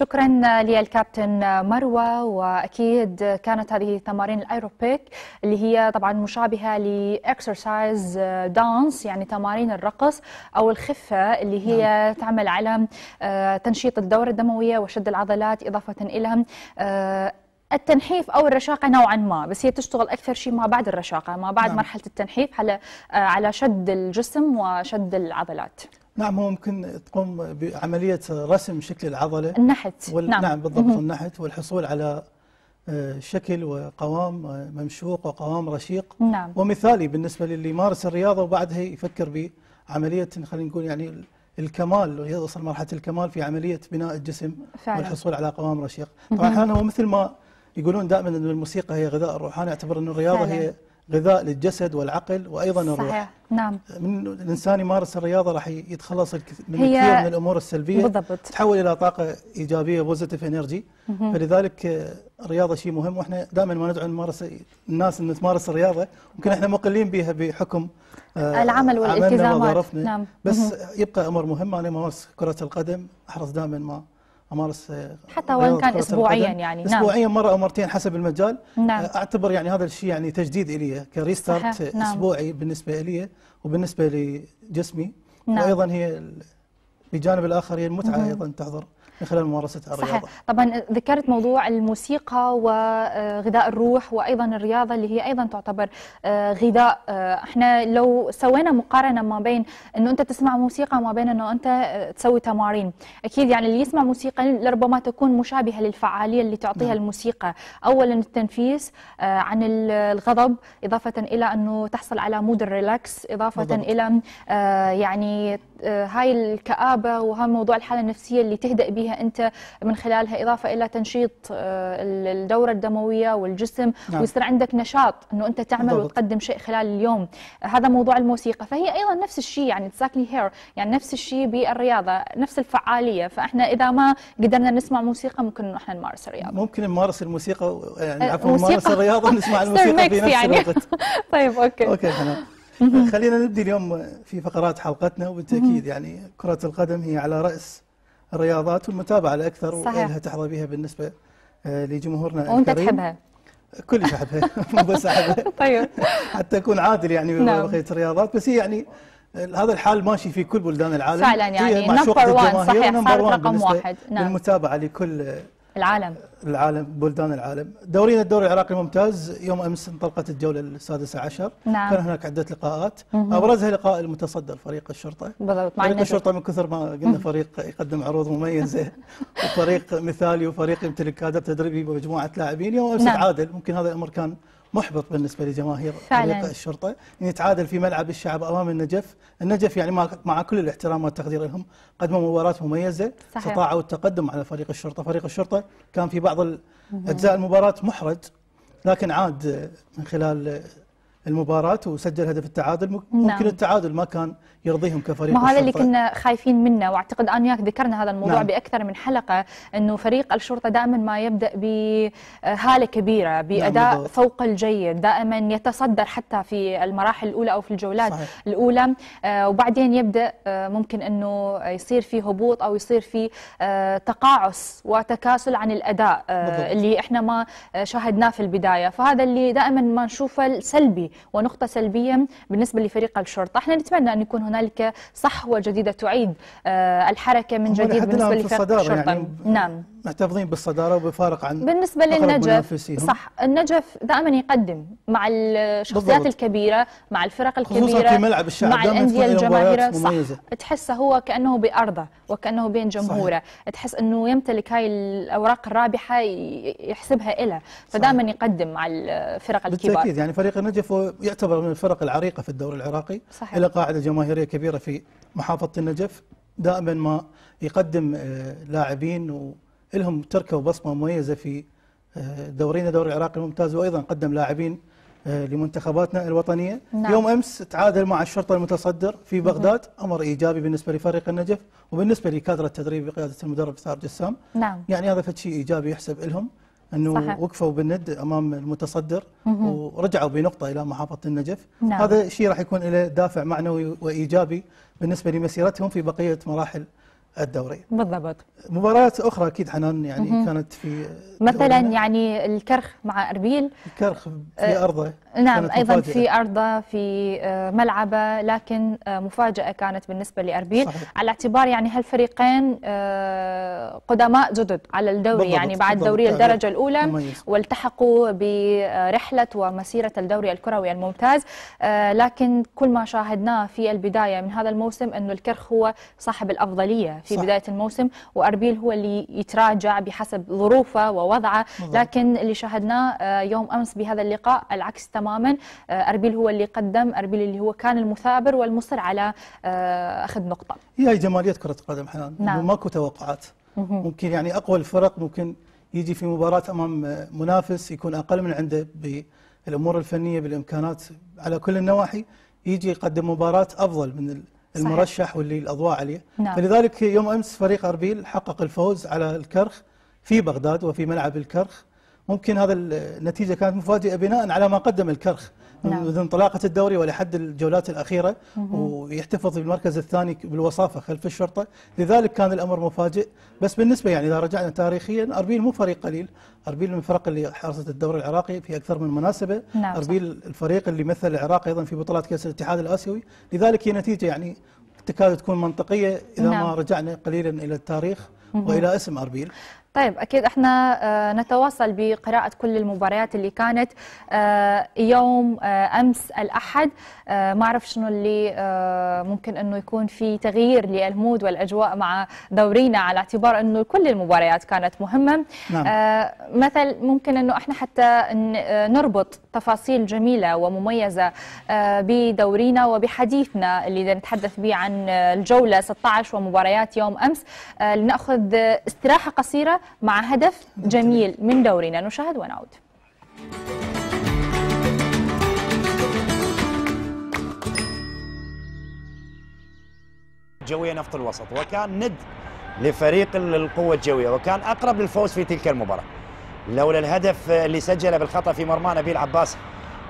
شكرا للكابتن مروة وأكيد كانت هذه تمارين الأيروبيك اللي هي طبعا مشابهة لإكسرسايز دانس يعني تمارين الرقص أو الخفة اللي هي نعم. تعمل على آه، تنشيط الدورة الدموية وشد العضلات إضافة إلى آه، التنحيف أو الرشاقة نوعا ما بس هي تشتغل أكثر شيء ما بعد الرشاقة ما بعد نعم. مرحلة التنحيف على آه، على شد الجسم وشد العضلات نعم هو ممكن تقوم بعملية رسم شكل العضلة النحت وال... نعم. نعم بالضبط النحت والحصول على آه، شكل وقوام آه، ممشوق وقوام رشيق نعم. ومثالي بالنسبة للي يمارس الرياضة وبعدها يفكر بعملية خلينا نقول يعني الكمال يوصل مرحلة الكمال في عملية بناء الجسم فعلا. والحصول على قوام رشيق طبعا إحنا هو مثل ما يقولون دائما أن الموسيقى هي غذاء الروح أنا أعتبر أن الرياضة فعلا. هي غذاء للجسد والعقل وأيضا صحيح. الروح نعم. من الإنسان يمارس الرياضة راح يتخلص من كثير من الأمور السلبية. بالضبط. تحول إلى طاقة إيجابية positive energy فلذلك الرياضة شيء مهم وإحنا دائما ما ندعو نمارس الناس إن تمارس الرياضة. ممكن إحنا مقلين بها بحكم آه العمل والالتزامات. نعم. بس يبقى أمر مهم أنا مارس كرة القدم. أحرص دائما ما أمارس حتى وإن كان اسبوعيا يعني. نعم. اسبوعيا مرة أو مرتين حسب المجال. نعم. أعتبر يعني هذا الشيء يعني تجديد إلي كريستارت نعم. أسبوعي بالنسبة لي وبالنسبة لجسمي. نعم. وأيضا هي بجانب الآخر هي المتعه أيضا تحضر. من خلال ممارسة الرياضة. صحيح طبعا ذكرت موضوع الموسيقى وغذاء الروح وأيضا الرياضة اللي هي أيضا تعتبر آه، غذاء. آه، إحنا لو سوينا مقارنة ما بين أنه أنت تسمع موسيقى وما بين أنه أنت آه، تسوي تمارين. أكيد يعني اللي يسمع موسيقى لربما تكون مشابهة للفعالية اللي تعطيها نعم. الموسيقى. أولا التنفيس عن الغضب إضافة إلى أنه تحصل على mood ال relax إضافة بالضبط. إلى يعني هاي الكآبة وهاي موضوع الحالة النفسية اللي تهدأ بها أنت من خلالها إضافة إلى تنشيط آه، الدورة الدموية والجسم نعم. ويصير عندك نشاط إنه أنت تعمل بالضبط. وتقدم شيء خلال اليوم. هذا موضوع الموسيقى. فهي أيضا نفس الشيء يعني تساكلي هير يعني نفس الشيء بالرياضة نفس الفعالية. فإحنا إذا ما قدرنا نسمع موسيقى ممكن إنه إحنا نمارس الرياضة. ممكن نمارس الموسيقى يعني آه، عفوا نمارس الرياضة نسمع الموسيقى في نفس يعني. الوقت. طيب أوكي. أوكي حنان خلينا نبدي اليوم في فقرات حلقتنا وبالتأكيد يعني كرة القدم هي على رأس الرياضات والمتابعة الاكثر وإلها تحظى بها بالنسبة آه، لجمهورنا وأنت تحبها؟ كل احبها مو بس احبها طيب. حتى أكون عادل يعني نعم. بقية الرياضات. بس هي يعني هذا الحال ماشي في كل بلدان العالم. فعلا يعني نمبر 1 صحيح صارت رقم واحد. نعم. المتابعه لكل العالم. العالم بلدان العالم. دورينا الدوري العراقي الممتاز يوم أمس انطلقت الجولة السادسة عشر. نعم. كان هناك عدة لقاءات. أبرزها لقاء المتصدر فريق الشرطة. بالضبط فريق الشرطة من كثر ما قلنا فريق يقدم عروض مميزة. وفريق مثالي وفريق يمتلك كادر تدريبي ومجموعه لاعبين. يوم أمس نعم. تعادل ممكن هذا الأمر كان محبط بالنسبة لجماهير فريق الشرطة إن يتعادل في ملعب الشعب أمام النجف، النجف يعني مع كل الاحترام والتقدير لهم قدموا مباراة مميزة. صحيح. استطاعوا التقدم على فريق الشرطة، فريق الشرطة كان في بعض أجزاء المباراة محرج لكن عاد من خلال المباراة وسجل هدف التعادل. ممكن نعم. التعادل ما كان يرضيهم كفريق ما هذا اللي كنا خايفين منه وأعتقد أنا وياك ذكرنا هذا الموضوع نعم. بأكثر من حلقة إنه فريق الشرطة دائما ما يبدأ بهالة كبيرة بأداء نعم فوق الجيد دائما يتصدر حتى في المراحل الأولى أو في الجولات صحيح. الأولى. آه وبعدين يبدأ آه ممكن إنه يصير في هبوط أو يصير في آه تقاعس وتكاسل عن الأداء آه اللي إحنا ما شاهدناه في البداية. فهذا اللي دائما ما نشوفه سلبي ونقطة سلبية بالنسبة لفريق الشرطة. إحنا نتمنى أن يكون هنالك صحوة جديدة تعيد آه، الحركة من جديد بالنسبة لفرق الشرطة. يعني. نعم. محتفظين بالصدارة وبفارق عن بالنسبة للنجف صح النجف دائما يقدم مع الشخصيات بالضبط. الكبيرة مع الفرق الكبيرة في ملعب الشعب مع الأندية الجماهيرية. صح تحسه هو كأنه بأرضه وكأنه بين جمهوره. صحيح. تحس إنه يمتلك هاي الأوراق الرابحة يحسبها له فدائما يقدم مع الفرق الكبار. بالتأكيد يعني فريق النجف يعتبر من الفرق العريقة في الدوري العراقي. صحيح. إلى قاعدة جماهيرية كبيرة في محافظة النجف. دائما ما يقدم آه، لاعبين و لهم تركوا بصمه مميزة في آه، دورينا الدوري العراقي الممتاز وأيضا قدم لاعبين آه، لمنتخباتنا الوطنية نعم. يوم أمس تعادل مع الشرطة المتصدر في بغداد أمر إيجابي بالنسبة لفريق النجف وبالنسبة لكادر التدريب بقيادة المدرب ثار جسام نعم. يعني هذا شيء إيجابي يحسب لهم أنه صحيح. وقفوا بالند أمام المتصدر ورجعوا بنقطة إلى محافظة النجف نعم. هذا شيء راح يكون له دافع معنوي وإيجابي بالنسبة لمسيرتهم في بقية مراحل الدوري بالضبط مباريات أخرى أكيد حنان يعني مم. كانت في مثلا يعني الكرخ مع أربيل الكرخ في أرضه نعم أيضا مفاجئة. في أرضه في ملعبه لكن مفاجأة كانت بالنسبة لأربيل صحيح. على اعتبار يعني هالفريقين قدماء جدد على الدوري بالضبط. يعني بعد دوري الدرجة الأولى مميز. والتحقوا برحلة ومسيرة الدوري الكروي الممتاز لكن كل ما شاهدناه في البداية من هذا الموسم إنه الكرخ هو صاحب الأفضلية في صح. بداية الموسم وأربيل هو اللي يتراجع بحسب ظروفه ووضعه. لكن اللي شاهدناه يوم أمس بهذا اللقاء العكس تماما. أربيل هو اللي قدم أربيل اللي هو كان المثابر والمصر على أخذ نقطة. هي جمالية كرة القدم حنان نعم. ماكو توقعات. ممكن يعني أقوى الفرق ممكن يجي في مباراة أمام منافس يكون أقل من عنده بالامور الفنية بالإمكانات على كل النواحي يجي يقدم مباراة أفضل من المرشح. واللي الأضواء عليه نعم. فلذلك يوم أمس فريق أربيل حقق الفوز على الكرخ في بغداد وفي ملعب الكرخ ممكن هذا النتيجة كانت مفاجئة بناء على ما قدم الكرخ نعم. منذ انطلاقة الدوري ولحد الجولات الأخيرة مه. ويحتفظ بالمركز الثاني بالوصافه خلف الشرطة، لذلك كان الأمر مفاجئ، بس بالنسبة يعني إذا رجعنا تاريخيا أربيل مو فريق قليل، أربيل من الفرق اللي حرصت الدوري العراقي في أكثر من مناسبة، نعم أربيل صح. الفريق اللي مثل العراق أيضا في بطولات كأس الاتحاد الآسيوي، لذلك هي نتيجة يعني تكاد تكون منطقية إذا نعم. ما رجعنا قليلا إلى التاريخ وإلى اسم أربيل. طيب أكيد إحنا نتواصل بقراءة كل المباريات اللي كانت يوم أمس الأحد. ما أعرف شنو اللي ممكن إنه يكون في تغيير للمود والأجواء مع دورينا على اعتبار إنه كل المباريات كانت مهمة. نعم. مثل ممكن إنه إحنا حتى نربط تفاصيل جميلة ومميزة بدورينا وبحديثنا اللي نتحدث به عن الجولة 16 ومباريات يوم أمس. لنأخذ استراحة مع هدف جميل من دورنا نشاهد ونعود. جوية نفط الوسط وكان ند لفريق القوة الجوية وكان أقرب للفوز في تلك المباراة. لولا الهدف اللي سجله بالخطأ في مرمى نبيل عباس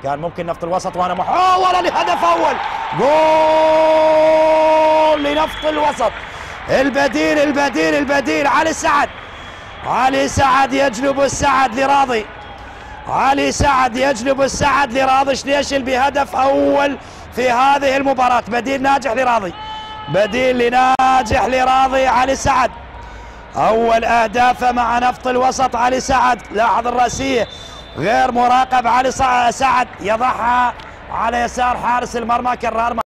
كان ممكن نفط الوسط وأنا محاولة لهدف أول. جول لنفط الوسط. البديل البديل البديل علي سعد علي سعد يجلب السعد لراضي. علي سعد يجلب السعد لراضي. شليشل بهدف أول في هذه المباراة؟ بديل ناجح لراضي. بديل لناجح لراضي علي سعد. أول اهدافه مع نفط الوسط علي سعد. لاحظ الراسيه غير مراقب علي سعد. يضعها على يسار حارس المرمى كرار